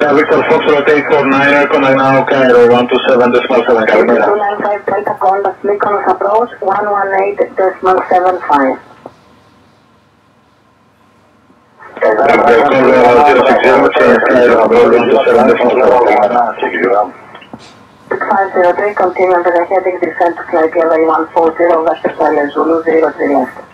Yeah, Victor Foxtrot 849, Aircon now Cairo 127 decimal 7, καλημέρα. 295 Delta contact Mykonos approach 118 decimal 75. Five zero three, continue under the heading descent to flight LA one four zero, West Australia Zulu zero three.